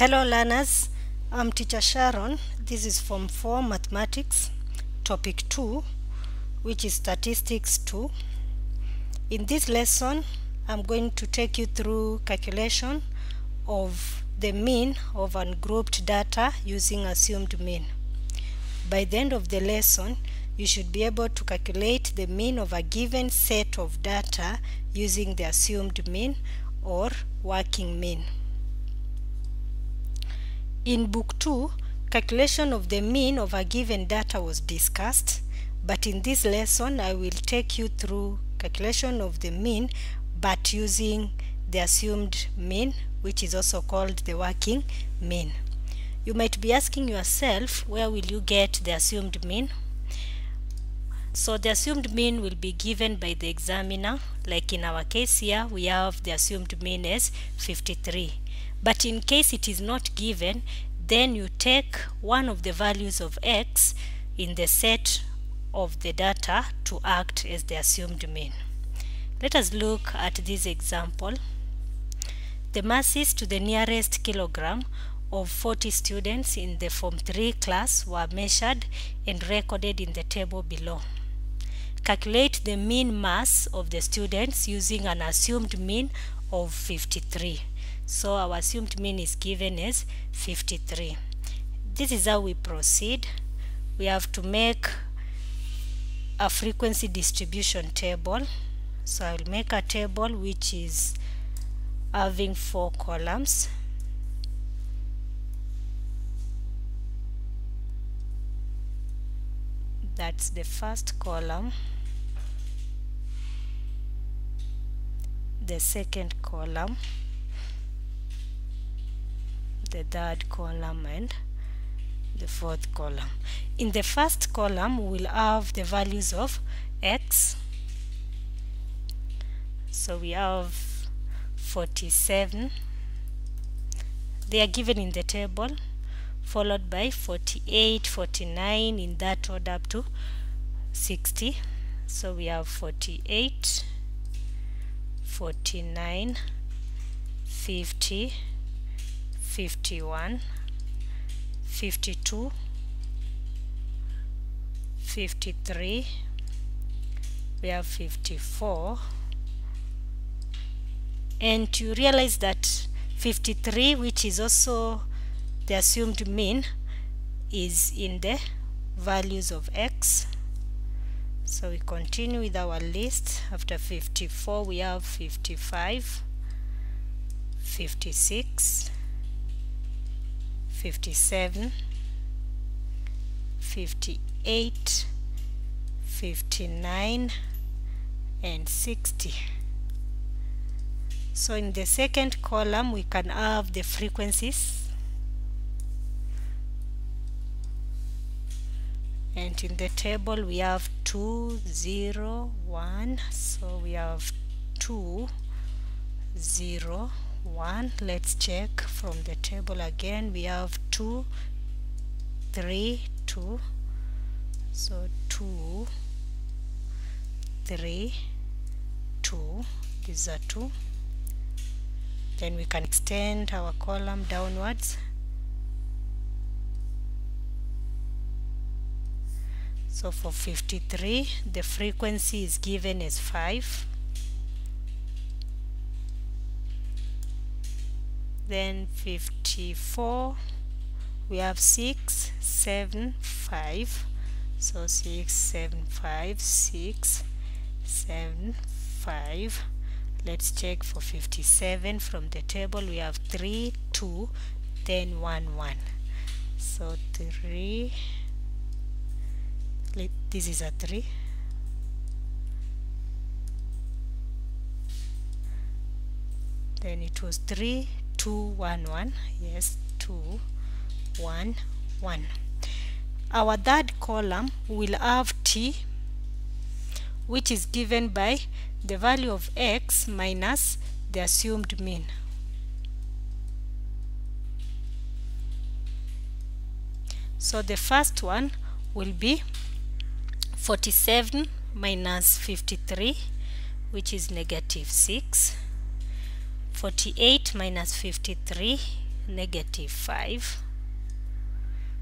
Hello learners, I'm teacher Sharon. This is Form 4 Mathematics, Topic 2, which is Statistics 2. In this lesson, I'm going to take you through calculation of the mean of ungrouped data using assumed mean. By the end of the lesson, you should be able to calculate the mean of a given set of data using the assumed mean or working mean. In Book 2, calculation of the mean of a given data was discussed, but in this lesson I will take you through calculation of the mean but using the assumed mean which is also called the working mean. You might be asking yourself where will you get the assumed mean? So the assumed mean will be given by the examiner like in our case here we have the assumed mean as 53 but in case it is not given then you take one of the values of x in the set of the data to act as the assumed mean. Let us look at this example. The masses to the nearest kilogram of 40 students in the Form 3 class were measured and recorded in the table below. Calculate the mean mass of the students using an assumed mean of 53. So our assumed mean is given as 53. This is how we proceed. We have to make a frequency distribution table. So I will make a table which is having four columns. That's the first column. The second column the third column and the fourth column. In the first column, we'll have the values of x. So we have 47. They are given in the table, followed by 48, 49, in that order up to 60. So we have 48, 49, 50, 51 52 53 we have 54 and you realize that 53 which is also the assumed mean is in the values of x. So we continue with our list. After 54 we have 55 56 57 58 59 and 60 so in the second column we can have the frequencies. And in the table we have 2 0 1 so we have 2 0 1 let's check from the table again. We have 2 3 2 so 2 3 2 these are 2 then we can extend our column downwards. So for 53 the frequency is given as 5 then 54 we have 6 7 5 so 6 7 5 6 7 5 let's check for 57 from the table we have 3 2 then 1 1 so 3 this is a 3 then it was 3 2 1 1 yes 2 1 1 our third column will have t which is given by the value of x minus the assumed mean. So the first one will be 47 minus 53 which is negative 6 48 minus 53 negative 5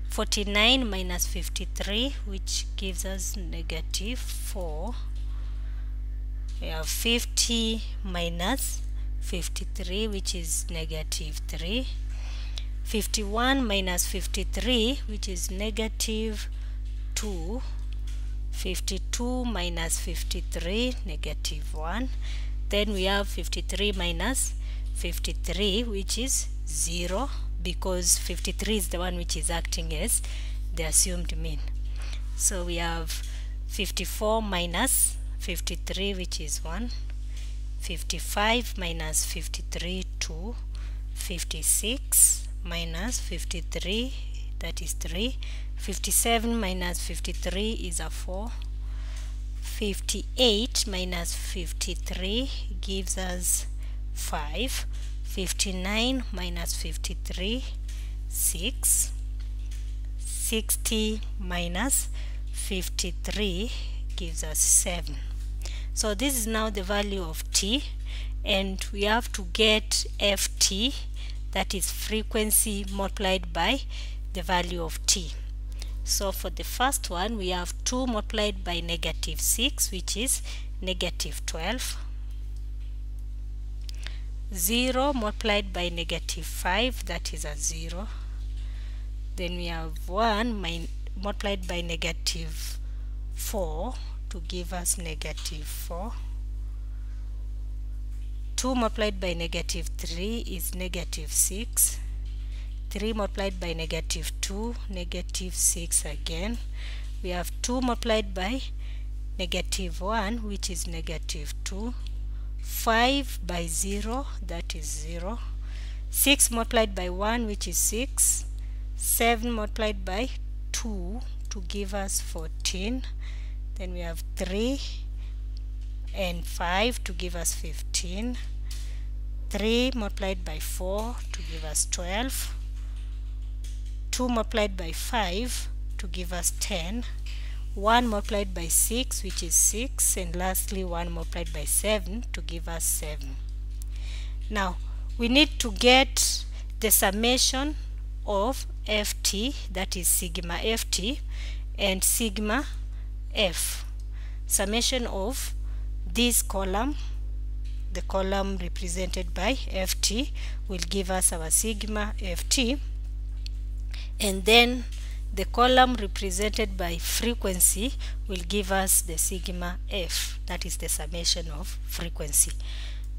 49 minus 53 which gives us negative 4 we have 50 minus 53 which is negative 3 51 minus 53 which is negative 2 52 minus 53 negative 1 then we have 53 minus 53 which is 0 because 53 is the one which is acting as the assumed mean. So we have 54 minus 53 which is 1 55 minus 53 2 56 minus 53 that is 3 57 minus 53 is a 4 58 minus 53 gives us 5 59 minus 53 6 60 minus 53 gives us 7 so this is now the value of t and we have to get ft that is frequency multiplied by the value of t. So for the first one we have 2 multiplied by negative 6 which is negative 12 0 multiplied by negative 5 that is a 0 then we have 1 multiplied by negative 4 to give us negative 4 2 multiplied by negative 3 is negative 6 3 multiplied by negative 2 negative 6 again. We have 2 multiplied by negative 1 which is negative 2 5 by 0 that is 0 6 multiplied by 1 which is 6 7 multiplied by 2 to give us 14 then we have 3 and 5 to give us 15 3 multiplied by 4 to give us 12 2 multiplied by 5 to give us 10 1 multiplied by 6 which is 6 and lastly 1 multiplied by 7 to give us 7 now we need to get the summation of ft that is sigma ft and sigma f. Summation of this column the column represented by ft will give us our sigma ft and then the column represented by frequency will give us the sigma f. That is the summation of frequency.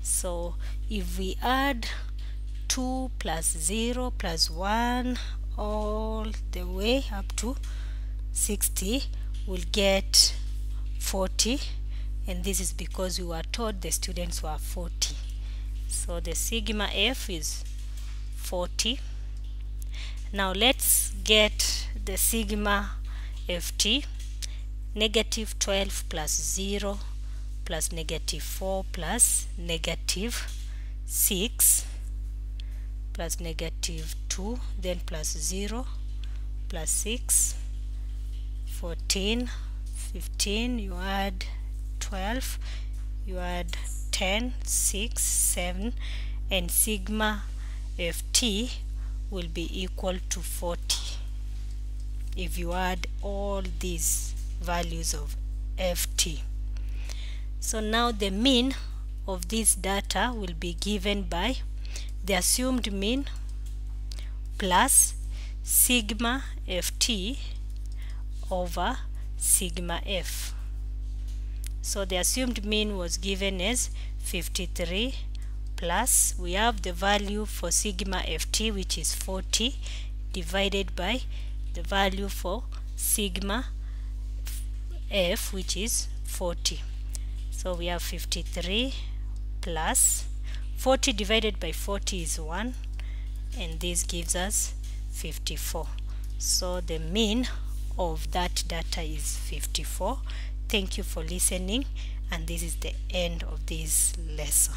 So if we add 2 plus 0 plus 1 all the way up to 60 we'll get 40 and this is because we were told the students were 40 so the sigma f is 40 now let's get the sigma ft negative 12 plus 0 plus negative 4 plus negative 6 plus negative 2 then plus 0 plus 6 14 15 you add 12 you add 10 6 7 and sigma ft will be equal to 40 if you add all these values of ft so now the mean of this data will be given by the assumed mean plus sigma ft over sigma f. So the assumed mean was given as 53 plus we have the value for sigma ft which is 40 divided by the value for sigma f which is 40 so we have 53 plus 40 divided by 40 is 1 and this gives us 54 so the mean of that data is 54 thank you for listening and this is the end of this lesson